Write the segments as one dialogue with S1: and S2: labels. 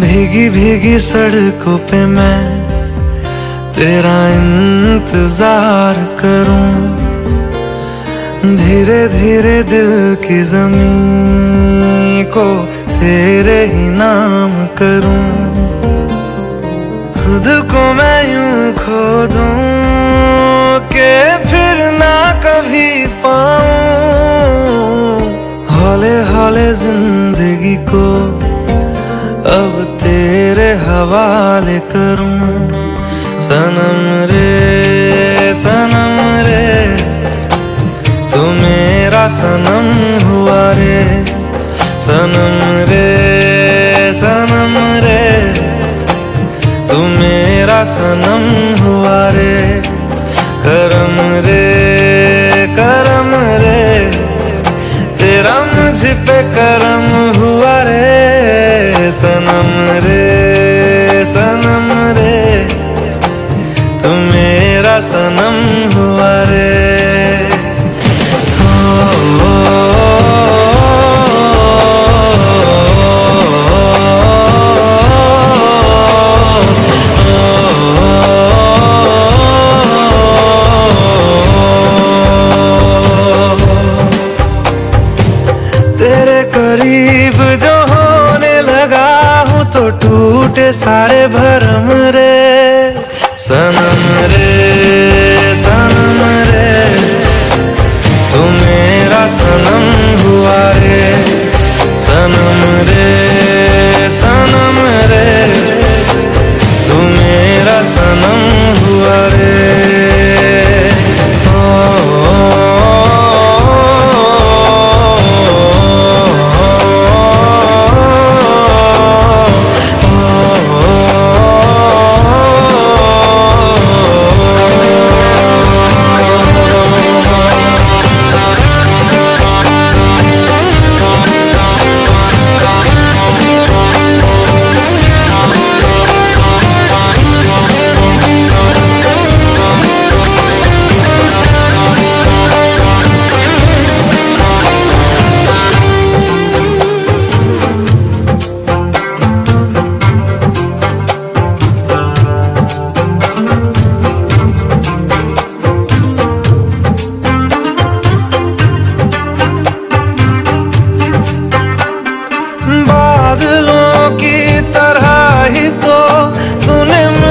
S1: भीगी भीगी सड़कों पे मैं तेरा इंतज़ार करूँ। धीरे धीरे दिल की ज़मीन को तेरे ही नाम करूँ, खुद को मैं यूँ खो के फिर ना कभी पाऊँ। हौले हौले ज़िंदगी को अब तेरे हवाले करूँ। सनम रे सनम रे, तू मेरा सनम हुआ रे। सनम सनम हुआ रे। करम रे करम रे। तेरा मुझ पे करम हुआ रे। सनम रे सनम रे। तुम मेरा सनम सारे भरम रे, सनम रे सनम रे। तू मेरा सनम हुआ रे, सनम रे सनम रे। तू मेरा सनम हुआ रे।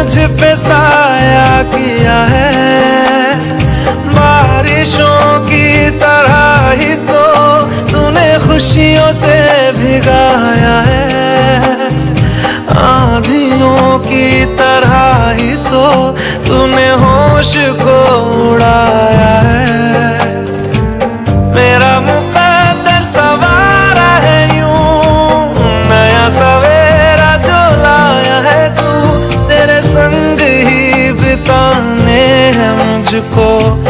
S1: मुझ पे साया किया है। बारिशों की तरह ही तो तूने खुशियों से भिगाया है। आंधियों की तरह ही तो तूने होश को उड़ाया मुझको